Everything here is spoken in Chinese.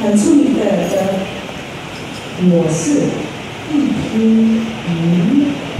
很出名的的，我是一匹鱼。